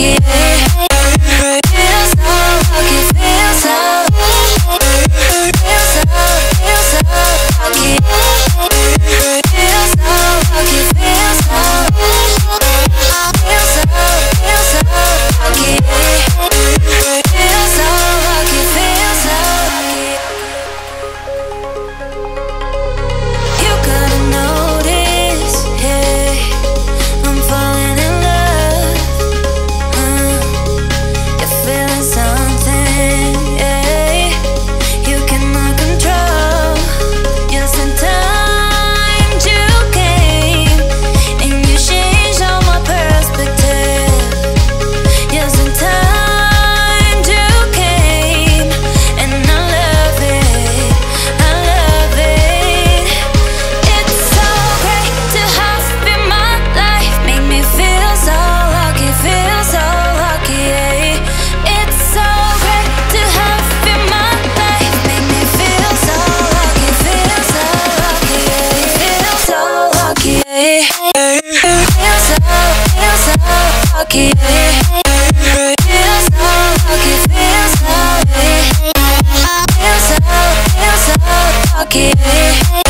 Yeah. hey, hey.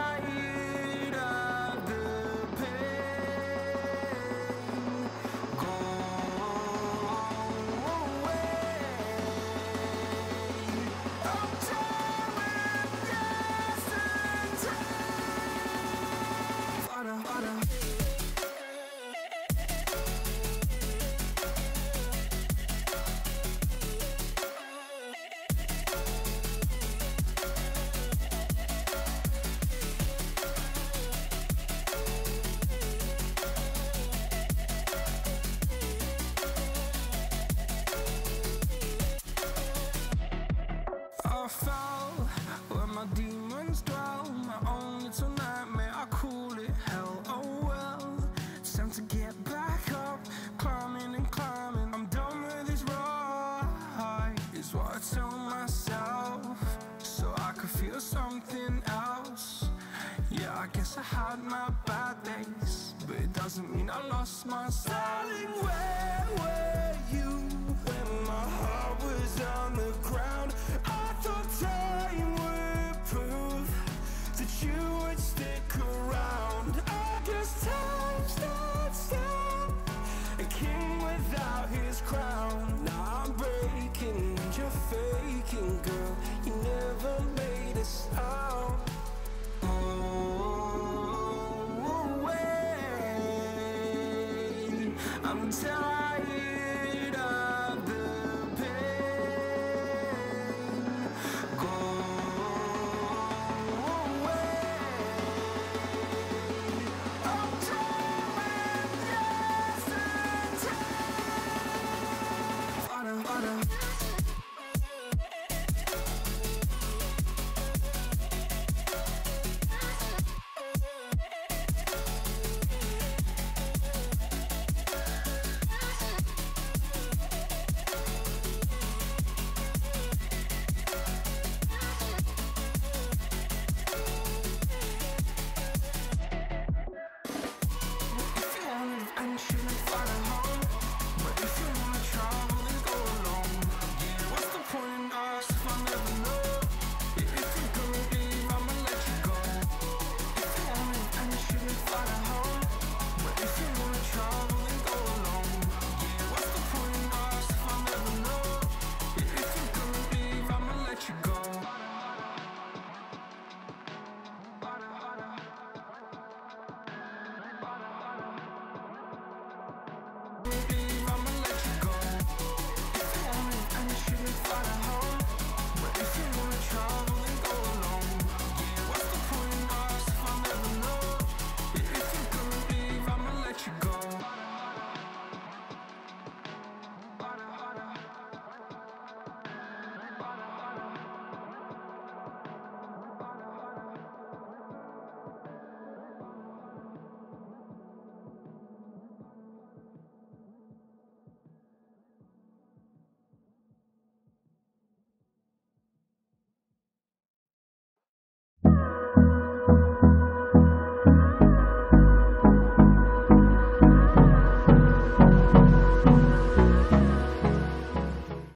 My style. Darling, Tired